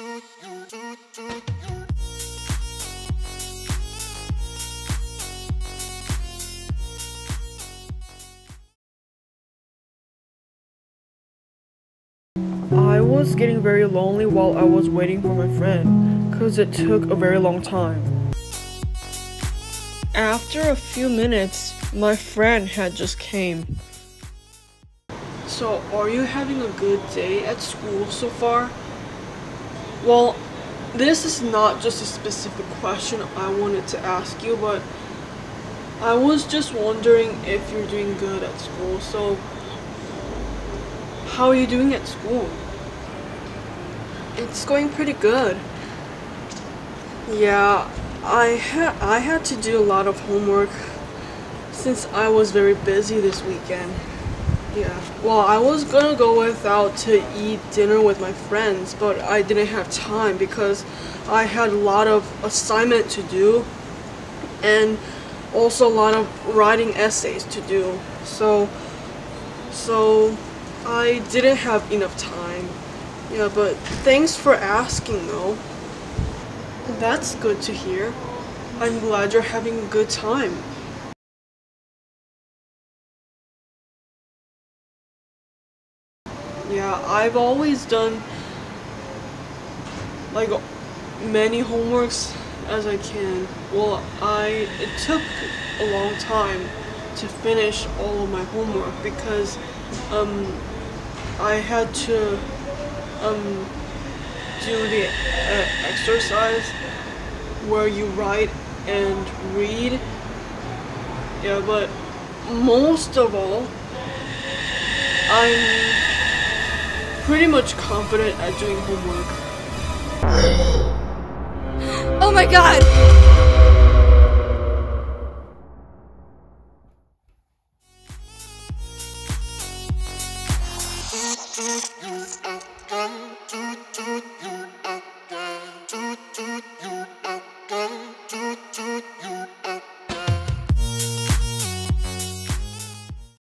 I was getting very lonely while I was waiting for my friend, cause it took a very long time. After a few minutes, my friend had just came. So, are you having a good day at school so far? Well, this is not just a specific question I wanted to ask you, but I was just wondering if you're doing good at school. So, how are you doing at school? It's going pretty good. Yeah, I had I had to do a lot of homework since I was very busy this weekend. Yeah. Well, I was gonna go without to eat dinner with my friends, but I didn't have time because I had a lot of assignment to do and also a lot of writing essays to do. So so I didn't have enough time. Yeah, but thanks for asking though. That's good to hear. I'm glad you're having a good time. I've always done like many homeworks as I can. Well, I it took a long time to finish all of my homework because um I had to um do the uh, exercise where you write and read. Yeah, but most of all, I'm pretty much confident at doing homework. Oh my god!